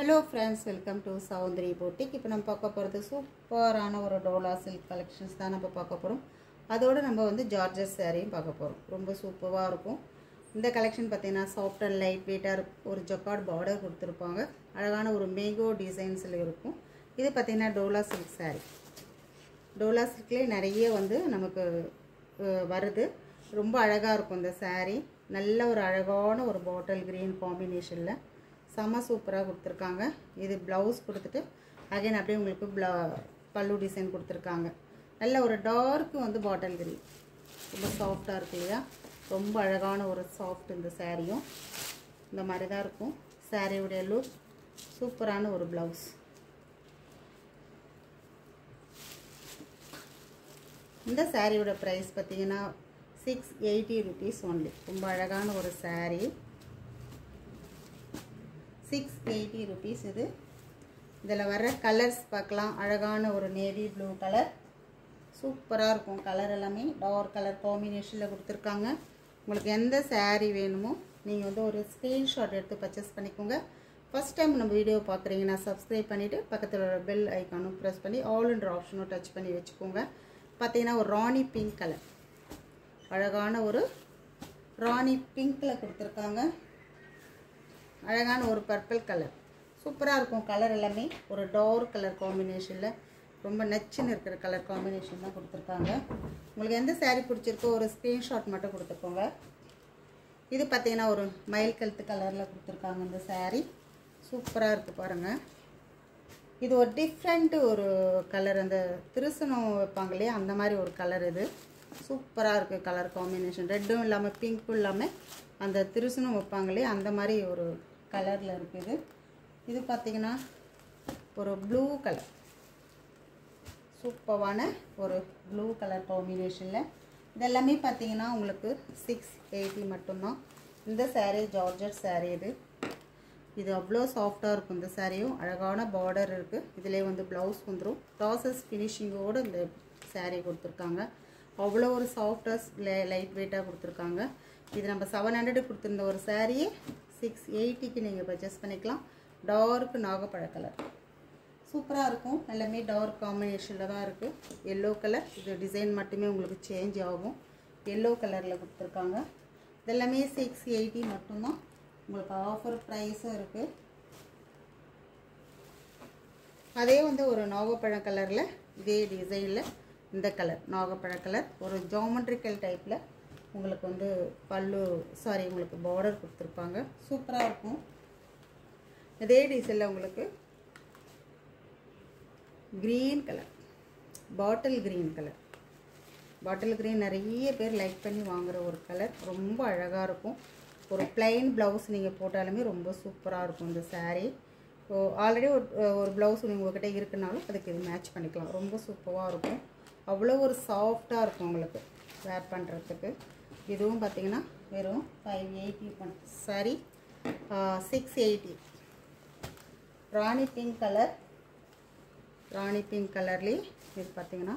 Hello friends welcome to Soundari boutique இப்போ நம்ம பார்க்க போகிறது சூப்பரான ஒரு டோலா சில்க் கலெக்ஷன்ஸ் தான் நம்ம பார்க்க போகிறோம் அதோடு நம்ம வந்து ஜார்ஜஸ் சேரீயும் பார்க்க போகிறோம் ரொம்ப சூப்பராக இருக்கும். இந்த கலெக்ஷன் பார்த்தீங்கன்னா சாஃப்ட் அண்ட் லைட் வெயிட்டாக ஒரு ஜொக்கார்ட் பார்டர் கொடுத்துருப்பாங்க. அழகான ஒரு மேகோ டிசைன்ஸில் இருக்கும். இது பார்த்தீங்கன்னா டோலா சில்க் சாரீ டோலா சில்க்லேயே நிறைய வந்து நமக்கு வருது. ரொம்ப அழகாக இருக்கும் இந்த சாரீ நல்ல ஒரு அழகான ஒரு பாட்டில் க்ரீன் காம்பினேஷனில் செம சூப்பராக கொடுத்துருக்காங்க. இது ப்ளவுஸ் கொடுத்துட்டு அகைன் அப்படியே உங்களுக்கு ப்ள பல்லு டிசைன் கொடுத்துருக்காங்க. நல்ல ஒரு டார்க்கு வந்து பாட்டில் கிரி ரொம்ப சாஃப்டாக இருக்கு இல்லையா? ரொம்ப அழகான ஒரு சாஃப்ட் இந்த சாரியும் இந்த மாதிரி தான் இருக்கும். சாரியுடைய லுக் சூப்பரான ஒரு ப்ளவுஸ் இந்த சாரியோட ப்ரைஸ் பார்த்தீங்கன்னா சிக்ஸ் எயிட்டி ருபீஸ் ஒன்லி ரொம்ப அழகான ஒரு சாரீ சிக்ஸ் எயிட்டி ருபீஸ் இது. இதில் வர கலர்ஸ் பார்க்கலாம். அழகான ஒரு நேவி ப்ளூ கலர் சூப்பராக இருக்கும் கலர் எல்லாமே. டார்க் கலர் காம்பினேஷனில் கொடுத்துருக்காங்க. உங்களுக்கு எந்த சேரீ வேணுமோ நீங்கள் வந்து ஒரு ஸ்க்ரீன்ஷாட் எடுத்து பர்ச்சேஸ் பண்ணிக்கோங்க. ஃபஸ்ட் டைம் நம்ம வீடியோ பார்க்குறீங்கன்னா சப்ஸ்கிரைப் பண்ணிவிட்டு பக்கத்தில் ஒரு பெல் ஐக்கானும் ப்ரெஸ் பண்ணி ஆல்ன்ற ஆப்ஷனும் டச் பண்ணி வச்சுக்கோங்க. பார்த்தீங்கன்னா ஒரு ராணி பிங்க் கலர் அழகான ஒரு ராணி பிங்க்கில் கொடுத்துருக்காங்க. அழகான ஒரு பர்பிள் கலர் சூப்பராக இருக்கும் கலர் எல்லாமே. ஒரு டோர் கலர் காம்பினேஷனில் ரொம்ப நச்சுன்னு இருக்கிற கலர் காம்பினேஷன் தான் கொடுத்துருக்காங்க. உங்களுக்கு எந்த சேரீ பிடிச்சிருக்கோ ஒரு ஸ்க்ரீன்ஷாட் மட்டும் கொடுத்துக்கோங்க. இது பார்த்தீங்கன்னா ஒரு மயில் கழுத்து கலரில் கொடுத்துருக்காங்க இந்த சேரீ சூப்பராக இருக்குது பாருங்கள் இது ஒரு டிஃப்ரெண்ட்டு ஒரு கலர் அந்த திருசனம் வைப்பாங்க இல்லையா? அந்த மாதிரி ஒரு கலர் இது. சூப்பராக இருக்குது கலர் காம்பினேஷன் ரெட்டும் இல்லாமல் பிங்க்கும் இல்லாமல் அந்த திருசனம் வைப்பாங்க இல்லையா? அந்த மாதிரி ஒரு கலரில் இருக்குது. இது பார்த்திங்கன்னா ஒரு ப்ளூ கலர் சூப்பரான ஒரு ப்ளூ கலர் காம்பினேஷனில் இதெல்லாமே பார்த்தீங்கன்னா உங்களுக்கு சிக்ஸ் எயிட்டி மட்டும்தான். இந்த சாரீ ஜார்ஜட் சாரீ இது. இது அவ்வளோ சாஃப்டாக இருக்கும் இந்த சாரியும் அழகான பார்டர் இருக்குது இதிலே வந்து ப்ளவுஸ் வந்துடும் ப்ராசஸ் ஃபினிஷிங்கோடு இந்த சாரீ கொடுத்துருக்காங்க. அவ்வளோ ஒரு சாஃப்டாக லைட் வெயிட்டாக கொடுத்துருக்காங்க. இது நம்ம செவன் ஹண்ட்ரடு கொடுத்துருந்த ஒரு சாரியே சிக்ஸ் எயிட்டிக்கு நீங்கள் பர்ச்சேஸ் பண்ணிக்கலாம். டார்க் நாகப்பழ கலர் சூப்பராக இருக்கும். எல்லாமே டார்க் காம்பினேஷனில் தான் இருக்குது எல்லோ கலர் இது டிசைன் மட்டுமே உங்களுக்கு சேஞ்ச் ஆகும். எல்லோ கலரில் கொடுத்துருக்காங்க. இதெல்லாமே சிக்ஸ் எயிட்டி மட்டும்தான். உங்களுக்கு ஆஃபர் ப்ரைஸும் இருக்குது அதே வந்து ஒரு நாகப்பழ கலரில் இதே டிசைனில் இந்த கலர் நாகப்பழ கலர் ஒரு ஜாமெட்ரிக்கல் டைப்பில் உங்களுக்கு வந்து பல்லு சாரி உங்களுக்கு பார்டர் கொடுத்துருப்பாங்க. சூப்பராக இருக்கும். இதே டிசைனில் உங்களுக்கு green colour bottle green colour bottle green நிறைய பேர் லைக் பண்ணி வாங்குகிற ஒரு கலர் ரொம்ப அழகாக இருக்கும். ஒரு பிளைன் ப்ளவுஸ் நீங்கள் போட்டாலுமே ரொம்ப சூப்பராக இருக்கும் இந்த சாரீ ஸோ ஆல்ரெடி ஒரு ஒரு ப்ளவுஸ் உங்கள்கிட்ட இருக்குனாலும் அதுக்கு இது மேட்ச் பண்ணிக்கலாம். ரொம்ப சூப்பராக இருக்கும். அவ்வளோ ஒரு சாஃப்டாக இருக்கும் உங்களுக்கு வேர் பண்ணுறதுக்கு இதுவும் பார்த்தீங்கன்னா வெறும் five eighty one sorry six eighty rani pink colour rani pink கலர்லேயே இது பார்த்தீங்கன்னா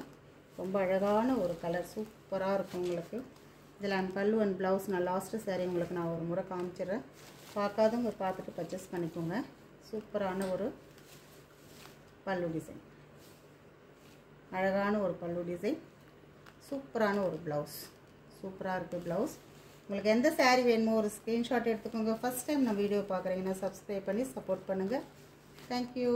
ரொம்ப அழகான ஒரு கலர் சூப்பராக இருக்கும் உங்களுக்கு. இதில் அந்த பல்லு அண்ட் ப்ளவுஸ் நான் லாஸ்ட்டு சாரீ உங்களுக்கு நான் ஒரு முறை காமிச்சிடுறேன். பார்க்காதவங்க பார்த்துட்டு பர்ச்சேஸ் பண்ணிக்கோங்க. சூப்பரான ஒரு பல்லு டிசைன் அழகான ஒரு பல்லு டிசைன் சூப்பரான ஒரு ப்ளவுஸ் சூப்பராக இருக்குது ப்ளவுஸ் உங்களுக்கு எந்த saree வேணுமோ ஒரு ஸ்க்ரீன்ஷாட் எடுத்துக்கோங்க. ஃபஸ்ட் டைம் நான் வீடியோ பார்க்குறீங்கன்னா சப்ஸ்கிரைப் பண்ணி சப்போர்ட் பண்ணுங்கள் தேங்க்யூ